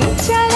चल